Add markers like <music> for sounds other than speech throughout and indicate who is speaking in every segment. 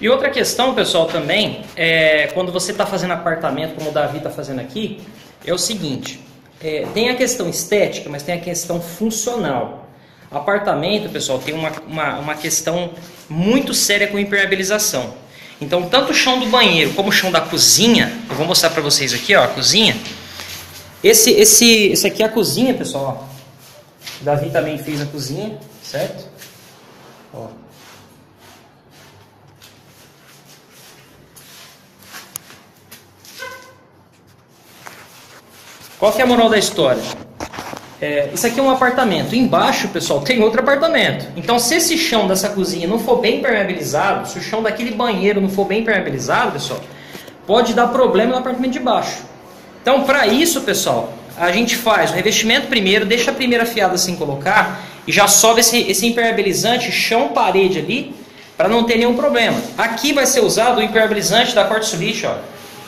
Speaker 1: E outra questão, pessoal, também, é, quando você está fazendo apartamento, como o Davi está fazendo aqui, é o seguinte: é, tem a questão estética, mas tem a questão funcional. Apartamento, pessoal, tem uma, uma, uma questão muito séria com impermeabilização. Então, tanto o chão do banheiro como o chão da cozinha, eu vou mostrar para vocês aqui, ó, a cozinha. Esse, esse, esse aqui é a cozinha, pessoal. Davi também fez a cozinha, certo? Ó. Qual que é a moral da história? É, isso aqui é um apartamento. Embaixo, pessoal, tem outro apartamento. Então, se esse chão dessa cozinha não for bem impermeabilizado, se o chão daquele banheiro não for bem impermeabilizado, pessoal, pode dar problema no apartamento de baixo. Então, para isso, pessoal, a gente faz o revestimento primeiro, deixa a primeira fiada assim colocar e já sobe esse, esse impermeabilizante chão-parede ali para não ter nenhum problema. Aqui vai ser usado o impermeabilizante da Quartzolite, ó,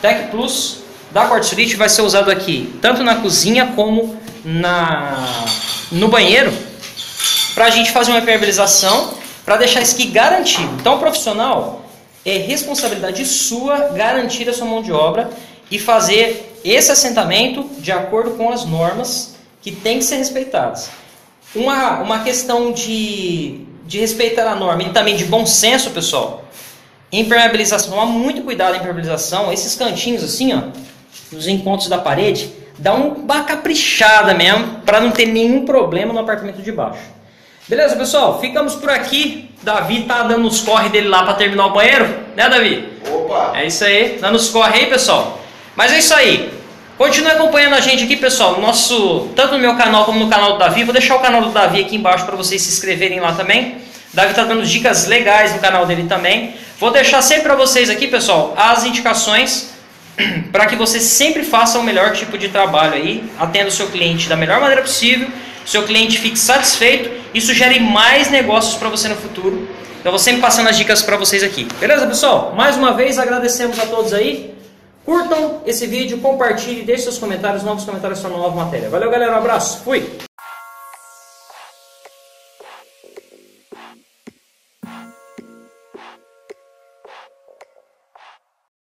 Speaker 1: Tech Plus da Quartzolite vai ser usado aqui, tanto na cozinha como na, no banheiro, para a gente fazer uma impermeabilização, para deixar isso aqui garantido. Então, profissional, é responsabilidade sua garantir a sua mão de obra e fazer esse assentamento de acordo com as normas que tem que ser respeitadas. Uma, uma questão de, de respeitar a norma e também de bom senso, pessoal. Impermeabilização, toma muito cuidado em impermeabilização. Esses cantinhos assim, ó, nos encontros da parede, dá uma caprichada mesmo, para não ter nenhum problema no apartamento de baixo. Beleza, pessoal? Ficamos por aqui. Davi tá dando os corre dele lá para terminar o banheiro, né, Davi?
Speaker 2: Opa!
Speaker 1: É isso aí, dando os corre aí, pessoal. Mas é isso aí. Continue acompanhando a gente aqui, pessoal, no nosso, tanto no meu canal como no canal do Davi. Vou deixar o canal do Davi aqui embaixo para vocês se inscreverem lá também. Davi tá dando dicas legais no canal dele também. Vou deixar sempre para vocês aqui, pessoal, as indicações <clears throat> para que você sempre faça o melhor tipo de trabalho aí, atenda o seu cliente da melhor maneira possível, seu cliente fique satisfeito, isso gere mais negócios para você no futuro. Então vou sempre passando as dicas para vocês aqui. Beleza, pessoal? Mais uma vez agradecemos a todos aí. Curtam esse vídeo, compartilhem, deixem seus comentários, novos comentários sobre a nova matéria. Valeu, galera, um abraço, fui!